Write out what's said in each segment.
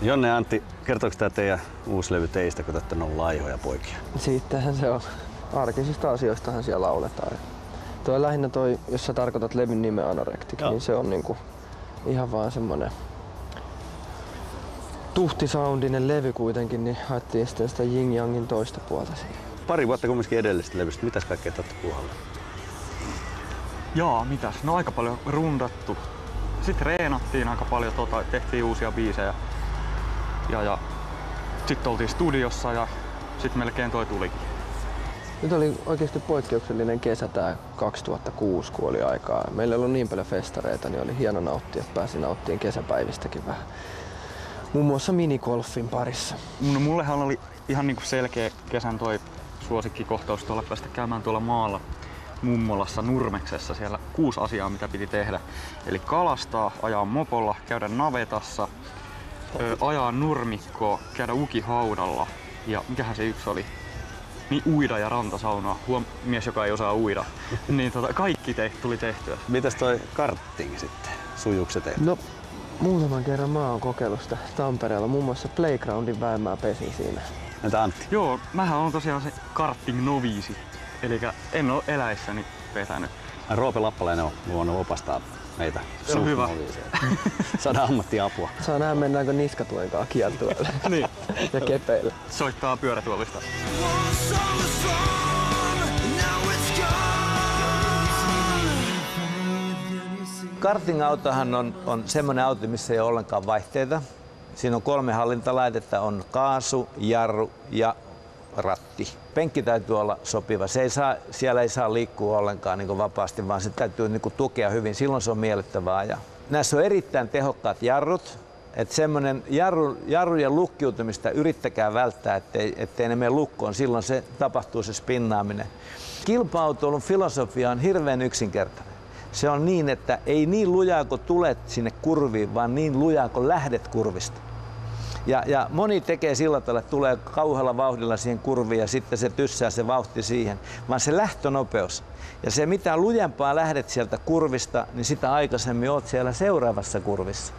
Jonne Antti, kertooko tämä teidän uusi levy teistä, kun olette ollut laihoja poikia? Siitähän se on. Arkisista asioistahan siellä lauletaan. Toi lähinnä toi, jos sä tarkoitat levyn nimen Anorektik, Joo. niin se on niinku ihan vaan semmonen tuhtisoundinen levy kuitenkin, niin haettiin sitten sitä Jing Yangin toista puolta siihen. Pari vuotta kumminkin edellisestä levystä. Mitäs kaikkea te olette puhalla? Jaa, mitäs? No aika paljon rundattu. Sitten treenattiin aika paljon, tota, tehtiin uusia biisejä. Ja, ja sitten oltiin studiossa ja sitten melkein toi tulikin. Nyt oli oikeasti poikkeuksellinen kesä tää 2006, kun oli aikaa. Meillä ei ollut niin paljon festareita, niin oli hieno nauttia, että pääsi nauttimaan kesäpäivistäkin vähän. Muun muassa minigolfin parissa. No mullehan oli ihan niinku selkeä kesän toi suosikkikohtaus tuolla päästä käymään tuolla maalla mummolassa Nurmeksessa. Siellä kuusi asiaa, mitä piti tehdä. Eli kalastaa, ajaa mopolla, käydä navetassa, ö, ajaa nurmikkoa, käydä ukihaudalla ja mikähän se yksi oli? Niin uida ja rantasaunaa. Huom, mies, joka ei osaa uida. niin tota, kaikki te, tuli tehtyä. Mitäs toi kartting sitten? Sujuuko se teille? No, muutaman kerran mä oon kokeillut sitä Tampereella. Muun muassa Playgroundin väen mä pesin siinä. Entä Antti? Joo, mähän on tosiaan se karting noviisi. Eli en ole eläissäni vetänyt. Roope Lappalainen on luonut opastaa meitä. Se on hyvä. Saadaan ammattiapua. Saa nähdä mennäänkö niskatuen kanssa kiertueelle niin. ja kepeille. Soittaa pyörätuolista. Karting-autohan on, on semmoinen auto, missä ei ole ollenkaan vaihteita. Siinä on kolme hallintalaitetta, on kaasu, jarru ja ratti. Penkki täytyy olla sopiva. Se ei saa, siellä ei saa liikkua ollenkaan niin vapaasti, vaan se täytyy niin tukea hyvin. Silloin se on miellyttävää. Ja näissä on erittäin tehokkaat jarrut. Että semmoinen jarru, jarrujen lukkiutumista yrittäkää välttää, ettei, ettei ne mene lukkoon. Silloin se tapahtuu se spinnaaminen. Kilpa-autoilun filosofia on hirveän yksinkertainen. Se on niin, että ei niin lujaa kun tulet sinne kurviin, vaan niin lujaa kun lähdet kurvista. Ja, ja moni tekee sillä tavalla, että tulee kauhalla vauhdilla siihen kurviin ja sitten se tyssää se vauhti siihen, vaan se lähtönopeus. Ja se mitä lujempaa lähdet sieltä kurvista, niin sitä aikaisemmin oot siellä seuraavassa kurvissa.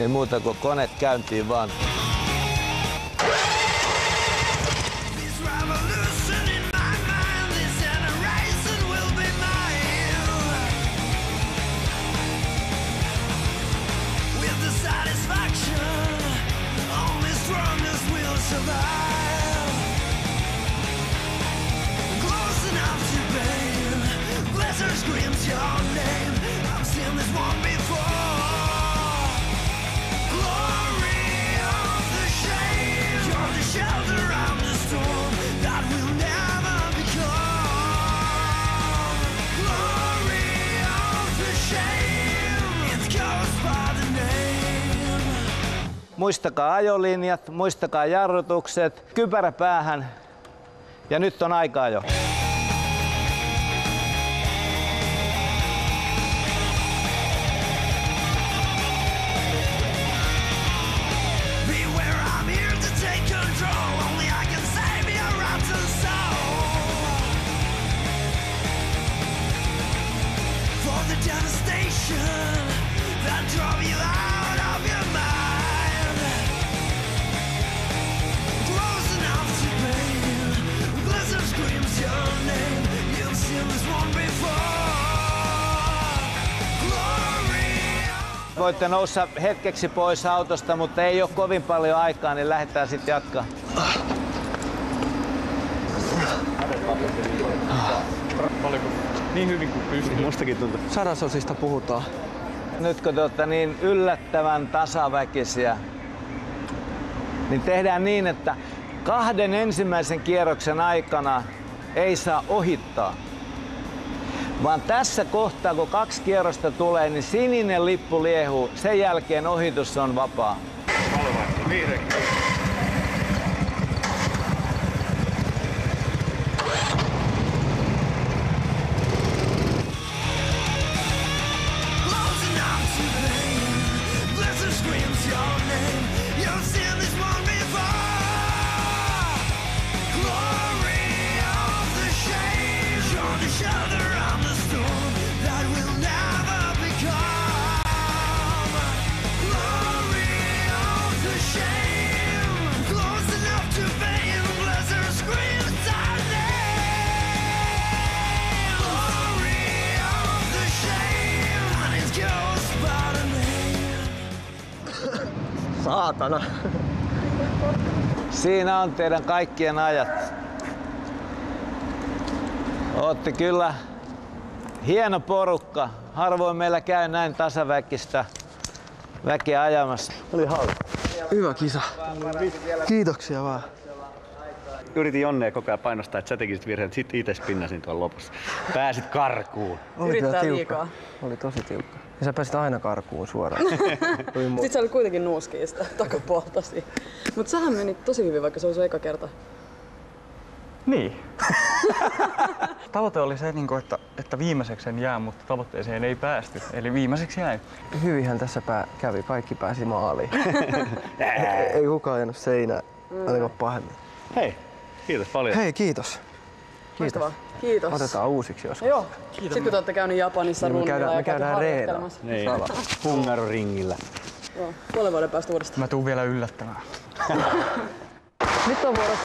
Ei muuta kuin koneet käyntiin vaan. Muistakaa ajolinjat, muistakaa jarrutukset, kypärä päähän. Ja nyt on aikaa jo. Devastation that drove you out of your mind. Voitte nousta hetkeksi pois autosta, mutta ei ole kovin paljon aikaa, niin lähdetään sitten jatkaa. Paljonko? Niin hyvin kuin pystyy. Mustakin tuntuu. Sadasosista puhutaan. Nyt kun te olette niin yllättävän tasaväkisiä, niin tehdään niin, että kahden ensimmäisen kierroksen aikana ei saa ohittaa. Vaan tässä kohtaa, kun kaksi kierrosta tulee, niin sininen lippu liehuu. Sen jälkeen ohitus on vapaa. Close saatana. Siinä on teidän kaikkien ajat. Ootte kyllä hieno porukka. Harvoin meillä käy näin tasaväkistä väkeä ajamassa. Oli hauska. Hyvä kisa. Kiitoksia vaan. Yritin Jonnea koko ajan painostaa, että sä tekisit virheen, sit itse spinnasin tuolla lopussa. Pääsit karkuun. Oli Yrittää tiukka. liikaa. Oli tosi tiukka. Ja sä pääsit aina karkuun suoraan. Sitten sä olit kuitenkin nuuskii sitä takapuoltasi. Mutta sähän meni tosi hyvin, vaikka se oli sun eka kerta. Niin. Tavoite oli se, niin kuin, että, että viimeiseksi en jää, mutta tavoitteeseen ei päästy. Eli viimeiseksi jäi. Hyvinhän tässä pää- kävi, kaikki pääsi maaliin. Ei kukaan ajanut seinään, ainakaan pahemmin. Hei, kiitos paljon. Hei, kiitos. Mahtavaa. Kiitos. Otetaan uusiksi joskus. Joo. Sitten kun te olette käynyt Japanissa Niin me rundilla käydään- ja me käydään harjoittelemassa. Niin. Hungaroringillä. Joo. Puolen vuoden päästä uudestaan. Mä tuun vielä yllättämään. Nyt on vuoro